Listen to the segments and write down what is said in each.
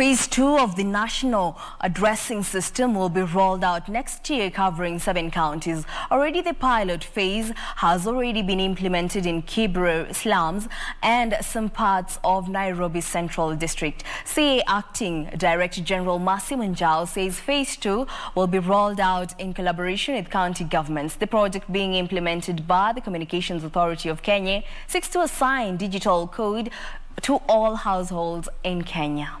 Phase two of the national addressing system will be rolled out next year, covering seven counties. Already, the pilot phase has already been implemented in Kibra slums and some parts of Nairobi Central District. CA Acting Director General Mercy Wanyama says phase two will be rolled out in collaboration with county governments. The project being implemented by the Communications Authority of Kenya seeks to assign digital code to all households in Kenya.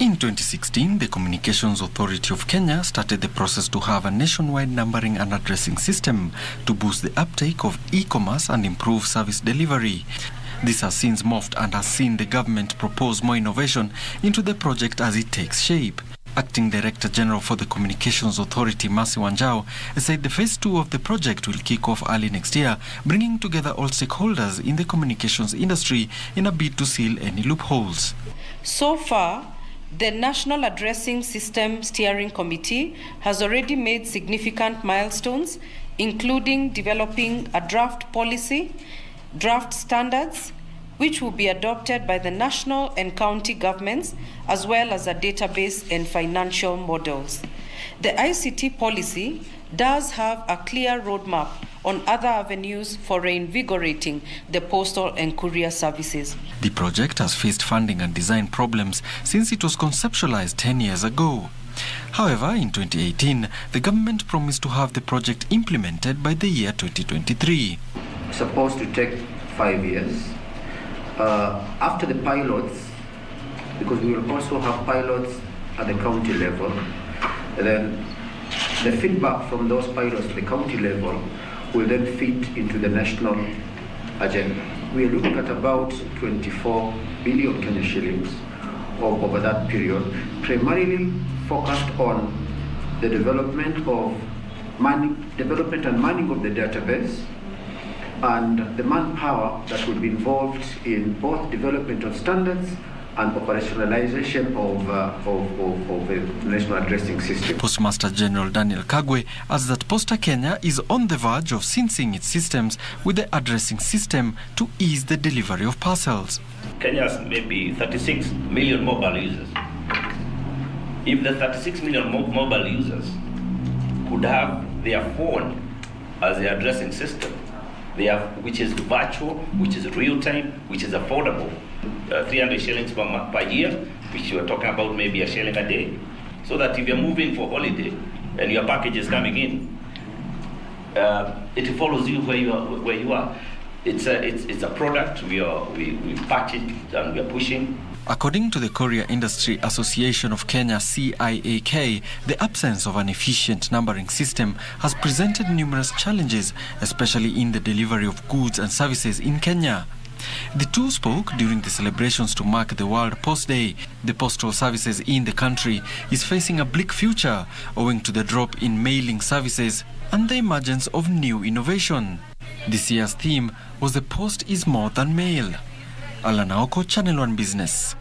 In 2016, the Communications Authority of Kenya started the process to have a nationwide numbering and addressing system to boost the uptake of e-commerce and improve service delivery. This has since morphed and has seen the government propose more innovation into the project as it takes shape. Acting Director General for the Communications Authority, Mercy Wanyama, said the phase two of the project will kick off early next year, bringing together all stakeholders in the communications industry in a bid to seal any loopholes. So far, the National Addressing System Steering Committee has already made significant milestones, including developing a draft policy, draft standards, which will be adopted by the national and county governments, as well as a database and financial models. The ICT policy does have a clear roadmap on other avenues for reinvigorating the postal and courier services. The project has faced funding and design problems since it was conceptualized 10 years ago. However, in 2018, the government promised to have the project implemented by the year 2023. It's Supposed to take five years. Uh, after the pilots, because we will also have pilots at the county level, then the feedback from those pilots at the county level will then fit into the national agenda. We are looking at about 24 billion Kenya shillings over that period, primarily focused on the development of money, development and manning of the database, and the manpower that would be involved in both development of standards and operationalization of, uh, of, of, of the national addressing system. Postmaster General Daniel Kagwe adds that Posta Kenya is on the verge of syncing its systems with the addressing system to ease the delivery of parcels. Kenya has maybe 36 million mobile users. If the 36 million mo mobile users could have their phone as the addressing system, they have, which is virtual, which is real time, which is affordable, uh, 300 shillings per, per year, which you are talking about maybe a shilling a day. So that if you're moving for holiday and your package is coming in, uh, it follows you where you are. Where you are. It's a, it's, it's a product we, are, we, we it and we are pushing. According to the Courier Industry Association of Kenya, CIAK, the absence of an efficient numbering system has presented numerous challenges, especially in the delivery of goods and services in Kenya. The two spoke during the celebrations to mark the World Post Day. The postal services in the country is facing a bleak future owing to the drop in mailing services and the emergence of new innovation. This year's theme was The Post is More Than Mail. Alanaoko, Channel one Business.